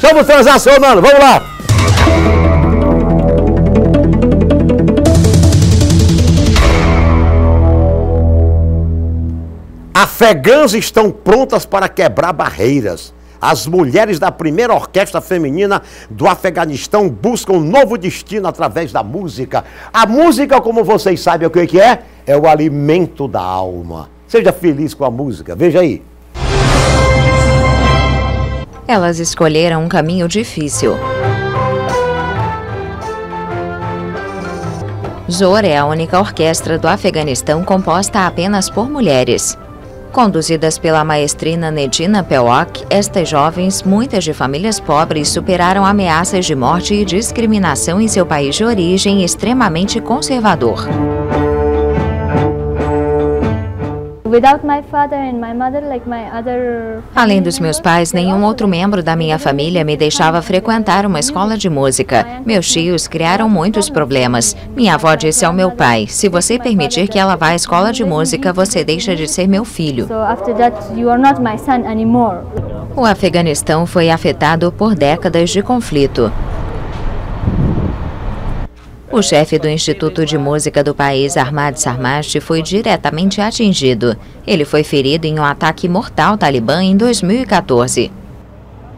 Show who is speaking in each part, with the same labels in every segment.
Speaker 1: Estamos transacionando, vamos lá! Afegãs estão prontas para quebrar barreiras. As mulheres da primeira orquestra feminina do Afeganistão buscam um novo destino através da música. A música, como vocês sabem o que é, é o alimento da alma. Seja feliz com a música. Veja aí.
Speaker 2: Elas escolheram um caminho difícil. Zor é a única orquestra do Afeganistão composta apenas por mulheres. Conduzidas pela maestrina Nedina Pewak, estas jovens, muitas de famílias pobres, superaram ameaças de morte e discriminação em seu país de origem extremamente conservador. Além dos meus pais, nenhum outro membro da minha família me deixava frequentar uma escola de música. Meus tios criaram muitos problemas. Minha avó disse ao meu pai: se você permitir que ela vá à escola de música, você deixa de ser meu filho. O Afeganistão foi afetado por décadas de conflito. O chefe do Instituto de Música do país, Ahmad Sarmast, foi diretamente atingido. Ele foi ferido em um ataque mortal talibã em 2014.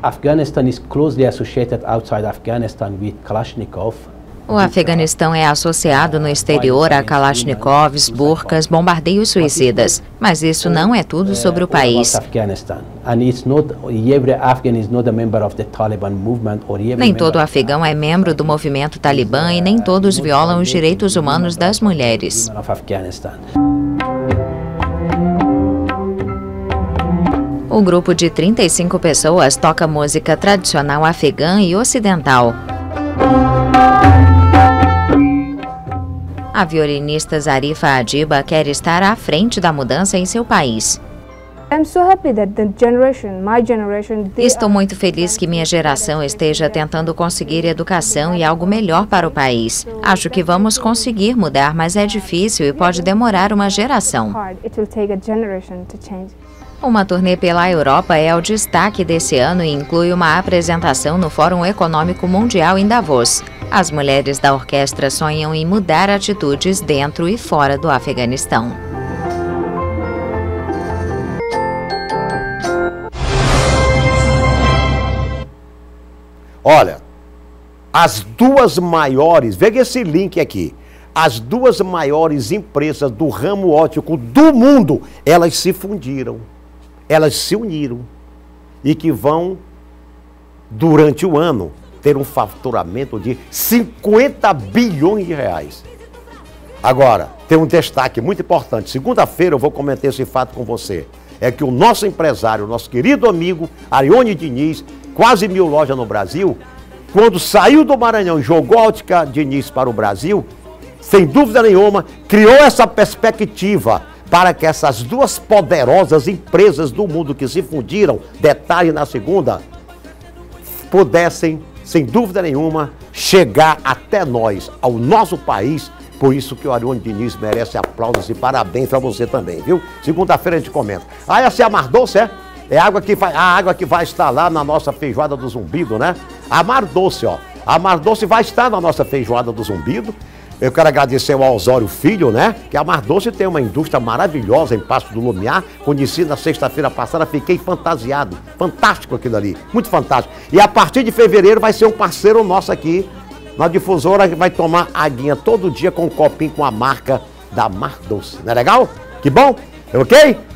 Speaker 3: Afghanistan is closely associated outside Afghanistan with Kalashnikov,
Speaker 2: o Afeganistão é associado no exterior a Kalashnikovs, burcas, bombardeios suicidas. Mas isso não é tudo sobre o país. Nem todo afegão é membro do movimento talibã e nem todos violam os direitos humanos das mulheres. O grupo de 35 pessoas toca música tradicional afegã e ocidental. A violinista Zarifa Adiba quer estar à frente da mudança em seu país. Estou muito feliz que minha geração esteja tentando conseguir educação e algo melhor para o país. Acho que vamos conseguir mudar, mas é difícil e pode demorar uma geração. Uma turnê pela Europa é o destaque desse ano e inclui uma apresentação no Fórum Econômico Mundial em Davos. As mulheres da orquestra sonham em mudar atitudes dentro e fora do Afeganistão.
Speaker 1: Olha, as duas maiores, veja esse link aqui. As duas maiores empresas do ramo óptico do mundo, elas se fundiram elas se uniram e que vão, durante o ano, ter um faturamento de 50 bilhões de reais. Agora, tem um destaque muito importante. Segunda-feira eu vou comentar esse fato com você. É que o nosso empresário, nosso querido amigo Arione Diniz, quase mil lojas no Brasil, quando saiu do Maranhão e jogou a ótica Diniz para o Brasil, sem dúvida nenhuma, criou essa perspectiva para que essas duas poderosas empresas do mundo que se fundiram, detalhe na segunda, pudessem, sem dúvida nenhuma, chegar até nós, ao nosso país. Por isso que o Arione Diniz merece aplausos e parabéns para você também, viu? Segunda-feira a gente comenta. Ah, essa é a Mar Doce, é? É a água que vai, a água que vai estar lá na nossa feijoada do zumbido, né? A Mar Doce, ó. A Mar Doce vai estar na nossa feijoada do zumbido. Eu quero agradecer ao Osório Filho, né? Que a Mar Doce tem uma indústria maravilhosa em Passo do Lumiar. Conheci na sexta-feira passada, fiquei fantasiado. Fantástico aquilo ali, muito fantástico. E a partir de fevereiro vai ser um parceiro nosso aqui na difusora que vai tomar aguinha todo dia com um copinho com a marca da Mar Doce. Não é legal? Que bom? Ok?